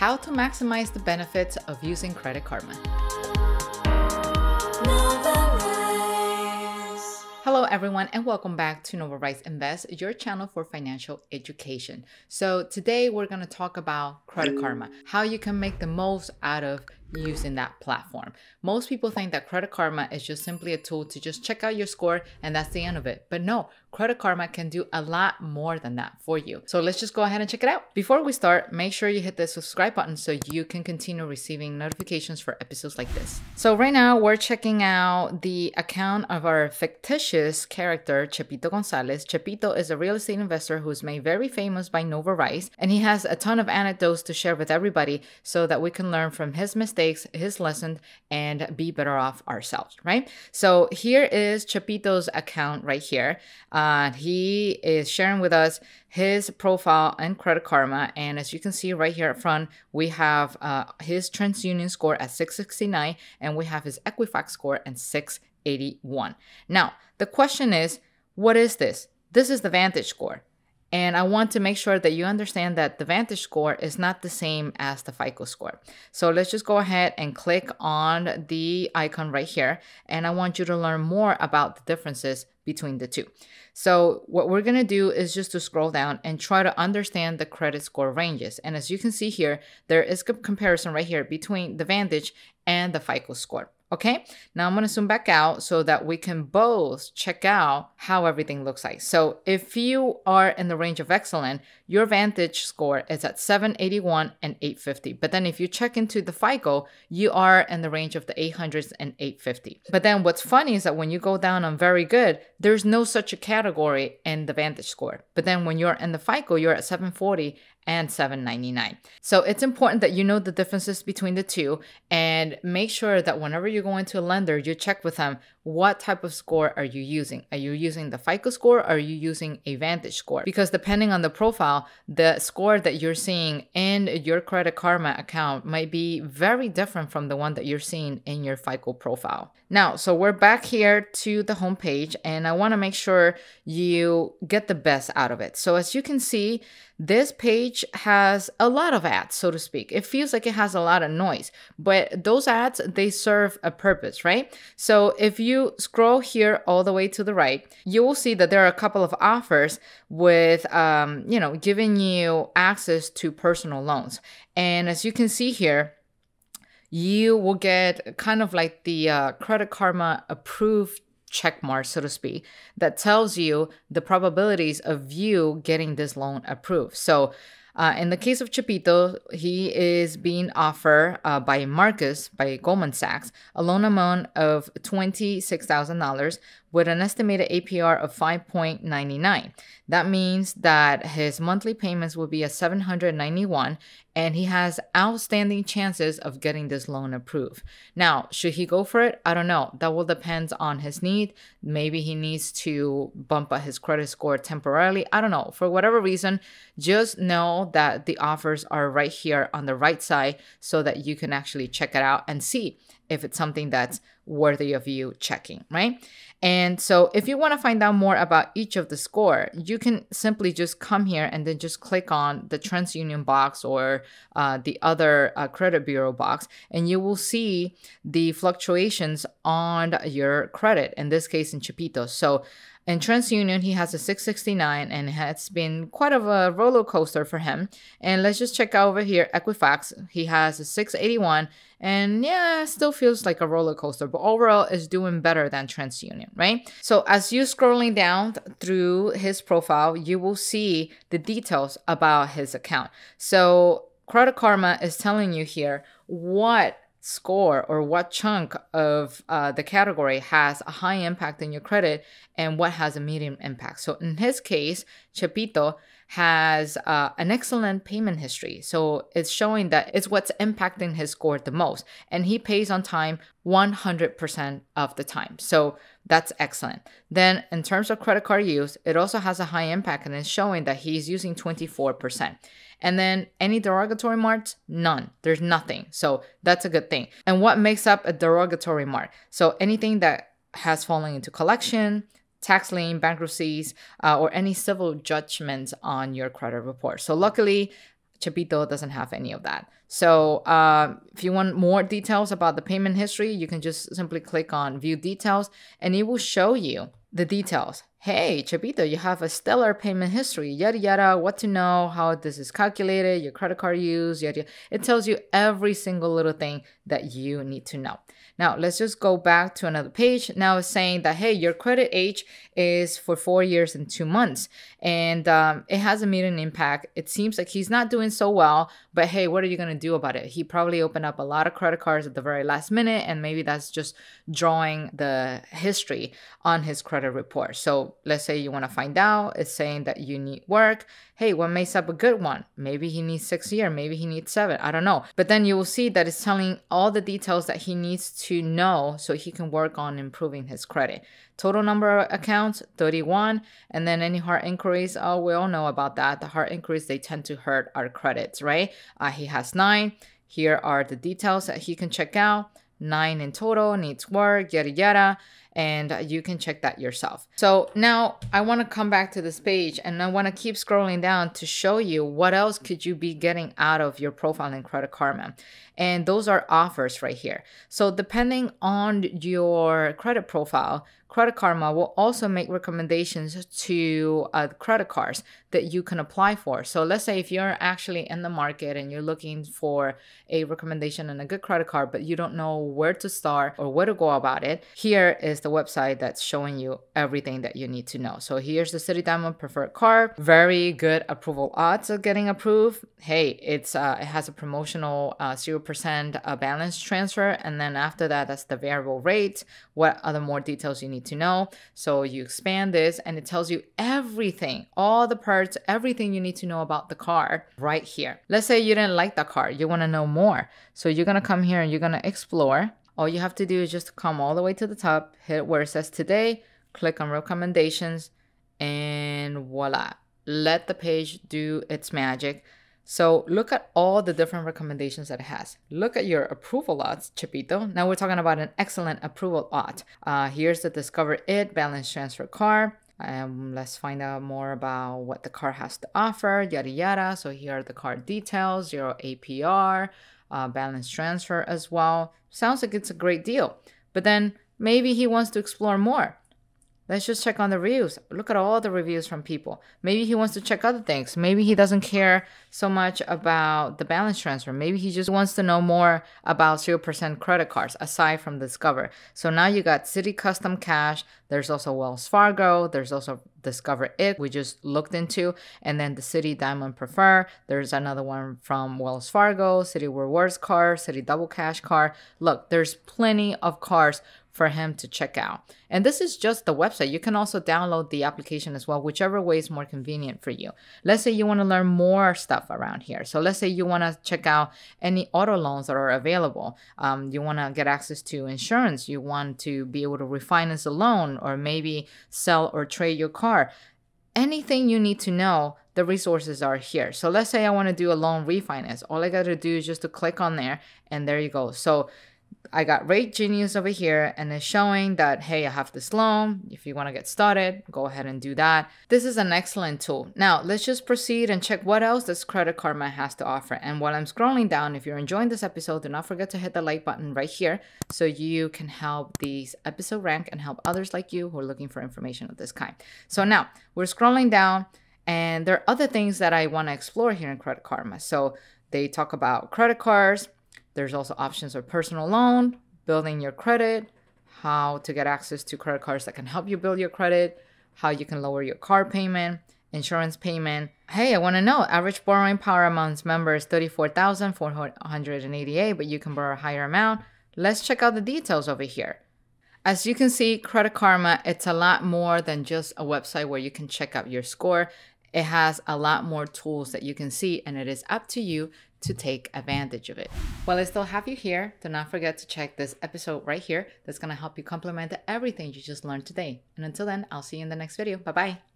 how to maximize the benefits of using Credit Karma. Hello, everyone, and welcome back to Novarise Invest, your channel for financial education. So, today we're going to talk about Credit Karma, how you can make the most out of using that platform. Most people think that Credit Karma is just simply a tool to just check out your score and that's the end of it. But no, Credit Karma can do a lot more than that for you. So let's just go ahead and check it out. Before we start, make sure you hit the subscribe button so you can continue receiving notifications for episodes like this. So right now we're checking out the account of our fictitious character, Chepito Gonzalez. Chepito is a real estate investor who's made very famous by Novarise and he has a ton of anecdotes to share with everybody so that we can learn from his mistakes, his lessons, and be better off ourselves, right? So here is Chepito's account right here. Uh, he is sharing with us his profile and Credit Karma. And as you can see right here up front, we have uh, his TransUnion score at 669 and we have his Equifax score at 681. Now, the question is, what is this? This is the Vantage score. And I want to make sure that you understand that the Vantage score is not the same as the FICO score. So let's just go ahead and click on the icon right here. And I want you to learn more about the differences between the two. So what we're going to do is just to scroll down and try to understand the credit score ranges. And as you can see here, there is a comparison right here between the Vantage and the FICO score. Okay, now I'm to zoom back out so that we can both check out how everything looks like. So if you are in the range of excellent, your Vantage score is at 781 and 850. But then if you check into the FICO, you are in the range of the 800s and 850. But then what's funny is that when you go down on very good, there's no such a category in the Vantage score. But then when you're in the FICO, you're at 740 and 7.99. So it's important that you know the differences between the two and make sure that whenever you go into a lender, you check with them what type of score are you using? Are you using the FICO score or are you using a Vantage score? Because depending on the profile, the score that you're seeing in your Credit Karma account might be very different from the one that you're seeing in your FICO profile. Now, so we're back here to the homepage and I want to make sure you get the best out of it. So as you can see, this page has a lot of ads, so to speak. It feels like it has a lot of noise, but those ads, they serve a purpose, right? So if you scroll here all the way to the right, you will see that there are a couple of offers with, um, you know, giving you access to personal loans. And as you can see here, you will get kind of like the uh, Credit Karma approved check mark, so to speak, that tells you the probabilities of you getting this loan approved. So uh, in the case of Chepito, he is being offered uh, by Marcus, by Goldman Sachs, a loan amount of $26,000 with an estimated APR of 5.99. That means that his monthly payments will be at 791 and he has outstanding chances of getting this loan approved. Now, should he go for it? I don't know. That will depend on his need. Maybe he needs to bump up his credit score temporarily. I don't know. For whatever reason, just know that the offers are right here on the right side so that you can actually check it out and see if it's something that's worthy of you checking, right? And so if you want to find out more about each of the score, you can simply just come here and then just click on the TransUnion box or uh, the other uh, credit bureau box, and you will see the fluctuations on your credit, in this case in Chepito. So in TransUnion, he has a 669 and it's been quite of a roller coaster for him. And let's just check out over here Equifax. He has a 681 and yeah, still feels like a roller coaster, but overall is doing better than TransUnion, right? So as you scrolling down through his profile, you will see the details about his account. So Credit Karma is telling you here what score or what chunk of uh, the category has a high impact in your credit and what has a medium impact. So in his case, Chepito has uh, an excellent payment history. So it's showing that it's what's impacting his score the most. And he pays on time 100% of the time. So that's excellent. Then, in terms of credit card use, it also has a high impact and it's showing that he's using 24%. And then any derogatory marks? None. There's nothing. So that's a good thing. And what makes up a derogatory mark? So anything that has fallen into collection, tax lien, bankruptcies, uh, or any civil judgments on your credit report. So luckily, Chepito doesn't have any of that. So uh, if you want more details about the payment history, you can just simply click on view details and it will show you the details. Hey, Chepito, you have a stellar payment history, yada yada, what to know, how this is calculated, your credit card use, yada yada. It tells you every single little thing that you need to know. Now, let's just go back to another page. Now it's saying that, hey, your credit age is for four years and two months, and um, it has a median impact. It seems like he's not doing so well, but hey, what are you going to do about it? He probably opened up a lot of credit cards at the very last minute, and maybe that's just drawing the history on his credit report. So let's say you want to find out, it's saying that you need work. Hey, what makes up a good one? Maybe he needs six year, maybe he needs seven. I don't know. But then you will see that it's telling all the details that he needs to know so he can work on improving his credit. Total number of accounts, 31. And then any hard inquiries, oh, we all know about that. The hard inquiries, they tend to hurt our credits, right? Uh, he has nine. Here are the details that he can check out. Nine in total, needs work, yada, yada and you can check that yourself. So now I want to come back to this page and I want to keep scrolling down to show you what else could you be getting out of your profile in Credit Karma. And those are offers right here. So depending on your credit profile, Credit Karma will also make recommendations to uh, credit cards that you can apply for. So let's say if you're actually in the market and you're looking for a recommendation and a good credit card, but you don't know where to start or where to go about it, here is the website that's showing you everything that you need to know. So here's the Citi Diamond preferred card, very good approval odds of getting approved. Hey, it's uh, it has a promotional uh, 0% uh, balance transfer, and then after that, that's the variable rate. What other more details you need need to know. So you expand this and it tells you everything, all the parts, everything you need to know about the car right here. Let's say you didn't like the car, you want to know more. So you're going to come here and you're going to explore. All you have to do is just come all the way to the top, hit where it says today, click on recommendations, and voila. Let the page do its magic. So look at all the different recommendations that it has. Look at your approval odds, Chepito. Now we're talking about an excellent approval odd. Uh, here's the Discover It balance transfer car. Um, let's find out more about what the car has to offer, yada yada. So here are the car details, zero APR, uh, balance transfer as well. Sounds like it's a great deal. But then maybe he wants to explore more. Let's just check on the reviews. Look at all the reviews from people. Maybe he wants to check other things. Maybe he doesn't care so much about the balance transfer. Maybe he just wants to know more about 0% credit cards aside from Discover. So now you got Citi Custom Cash. There's also Wells Fargo. There's also Discover It, we just looked into. And then the Citi Diamond Prefer. There's another one from Wells Fargo, Citi Rewards Card, Citi Double Cash Card. Look, there's plenty of cards for him to check out. And this is just the website. You can also download the application as well, whichever way is more convenient for you. Let's say you want to learn more stuff around here. So let's say you want to check out any auto loans that are available. Um, you want to get access to insurance. You want to be able to refinance a loan or maybe sell or trade your car. Anything you need to know, the resources are here. So let's say I want to do a loan refinance. All I got to do is just to click on there and there you go. So I got Rate Genius over here and it's showing that, hey, I have this loan. If you want to get started, go ahead and do that. This is an excellent tool. Now, let's just proceed and check what else this Credit Karma has to offer. And while I'm scrolling down, if you're enjoying this episode, do not forget to hit the like button right here so you can help these episode rank and help others like you who are looking for information of this kind. So now we're scrolling down and there are other things that I want to explore here in Credit Karma. So they talk about credit cards, there's also options for personal loan, building your credit, how to get access to credit cards that can help you build your credit, how you can lower your car payment, insurance payment. Hey, I want to know average borrowing power amongst members 34,488, but you can borrow a higher amount. Let's check out the details over here. As you can see, Credit Karma, it's a lot more than just a website where you can check out your score. It has a lot more tools that you can see, and it is up to you to take advantage of it. While I still have you here, do not forget to check this episode right here that's to help you complement everything you just learned today. And until then, I'll see you in the next video. Bye bye.